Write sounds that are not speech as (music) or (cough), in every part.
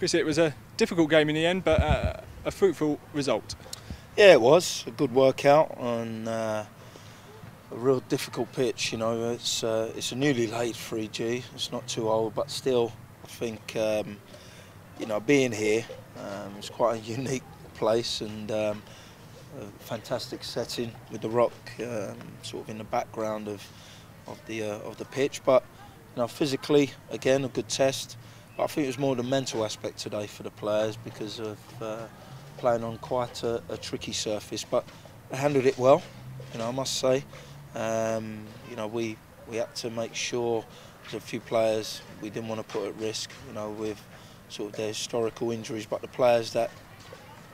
Chris, it was a difficult game in the end, but uh, a fruitful result. Yeah, it was a good workout on uh, a real difficult pitch. You know, it's uh, it's a newly laid 3G. It's not too old, but still, I think um, you know being here, um, it's quite a (laughs) unique place and um, a fantastic setting with the rock um, sort of in the background of of the uh, of the pitch. But you know, physically, again, a good test. But I think it was more the mental aspect today for the players because of uh, playing on quite a, a, tricky surface. But they handled it well, you know, I must say. Um, you know, we, we had to make sure there's a few players we didn't want to put at risk, you know, with sort of their historical injuries. But the players that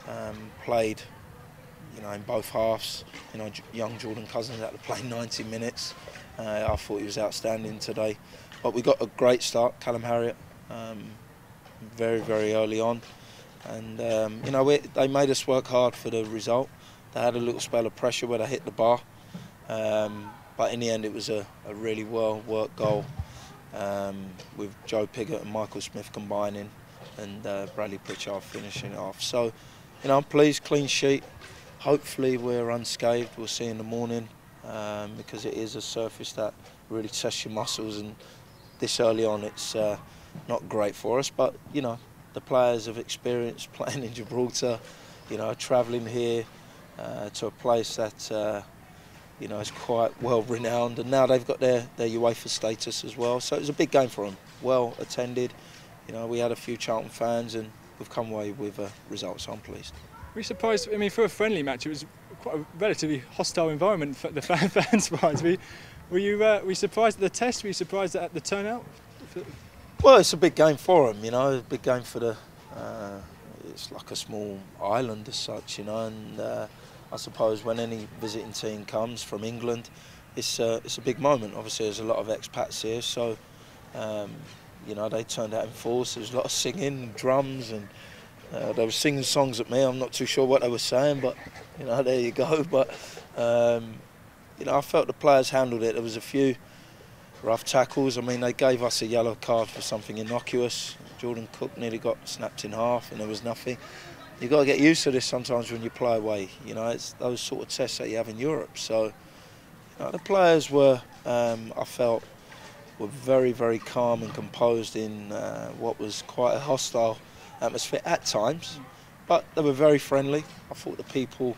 um, played, you know, in both halves, you know, young Jordan Cousins had to play (laughs) 90 minutes. Uh, I thought he was outstanding today. But we got a great start, Callum Harriott, um, very, very early on. And, um, you know, we, they made us work hard for the result. They had a little spell of pressure where they hit the bar. Um, but in the end, it was a, a really well worked goal um, with Joe Pigott and Michael Smith combining and uh, Bradley Pritchard finishing it off. So, you know, I'm pleased, clean sheet. Hopefully, we're unscathed. We'll see in the morning um, because it is a surface that really tests your muscles and this early on it's uh, not great for us but you know the players have experienced (laughs) playing in Gibraltar you know travelling here uh, to a place that uh, you know is quite well renowned and now they've got their, their UEFA status as well so it was a big game for them well attended you know we had a few Charlton fans and we've come away with a result so I'm pleased. Were you surprised I mean for a friendly match it was quite a relatively hostile environment for the (laughs) fan fans wise were you, uh, were you surprised at the test? Were you surprised at the turnout? Well, it's a big game for them, you know, a big game for the. Uh, it's like a small island as such, you know, and uh, I suppose when any visiting team comes from England, it's uh, it's a big moment. Obviously, there's a lot of expats here, so um, you know they turned out in force. There's a lot of singing, drums, and uh, they were singing songs at me. I'm not too sure what they were saying, but you know, (laughs) there you go. But um, you know, I felt the players handled it. There was a few rough tackles. I mean, they gave us a yellow card for something innocuous. Jordan Cook nearly got snapped in half, and there was nothing. You've got to get used to this sometimes when you play away. You know, it's those sort of tests that you have in Europe. So, you know, the players were, um, I felt, were very, very calm and composed in uh, what was quite a hostile atmosphere at times. But they were very friendly. I thought the people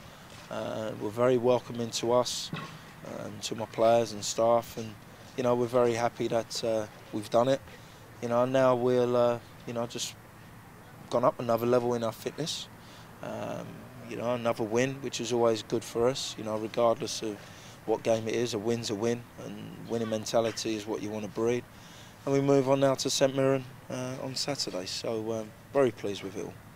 uh, were very welcoming to us um, to my players and staff, and you know we're very happy that uh, we've done it. You know now we'll uh, you know just gone up another level in our fitness. Um, you know another win, which is always good for us. You know regardless of what game it is, a win's a win, and winning mentality is what you want to breed. And we move on now to St Mirren uh, on Saturday. So um, very pleased with it all.